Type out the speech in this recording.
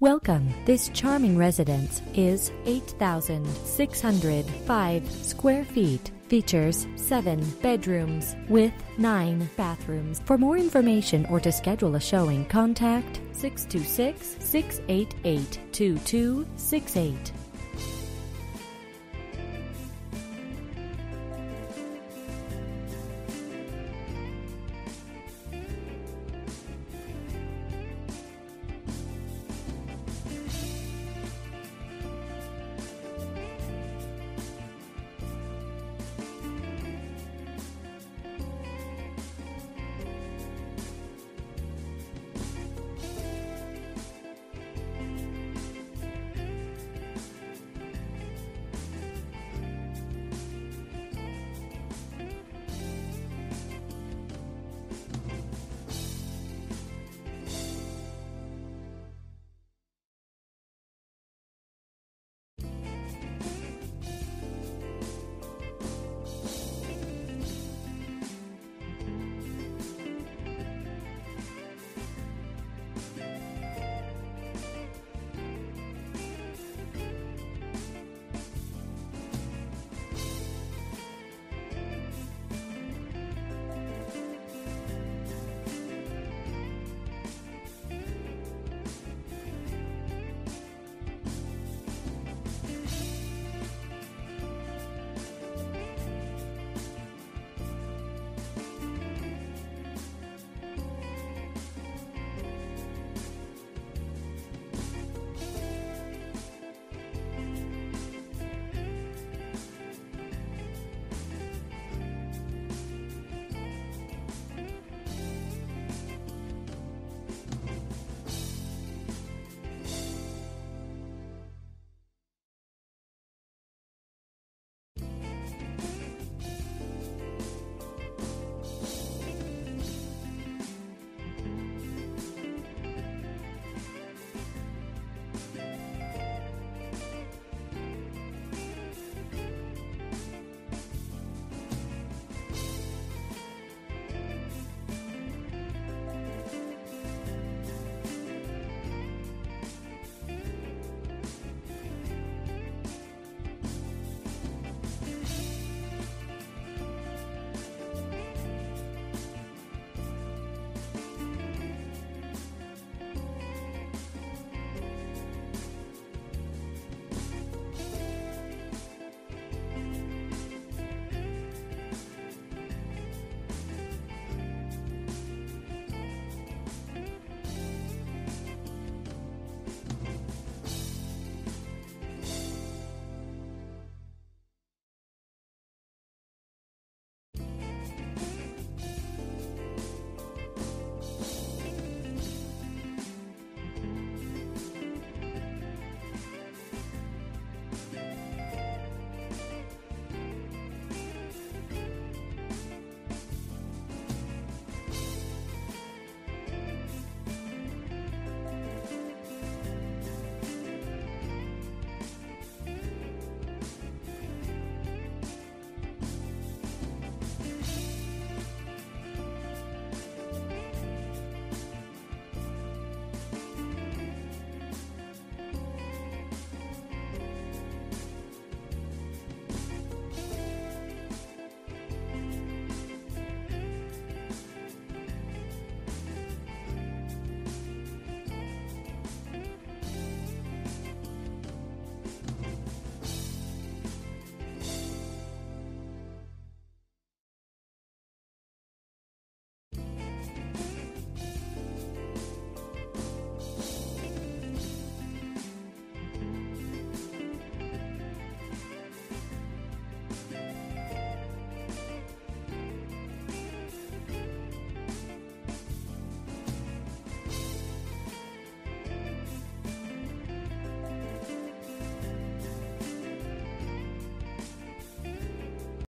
Welcome. This charming residence is 8,605 square feet. Features 7 bedrooms with 9 bathrooms. For more information or to schedule a showing, contact 626 688 2268.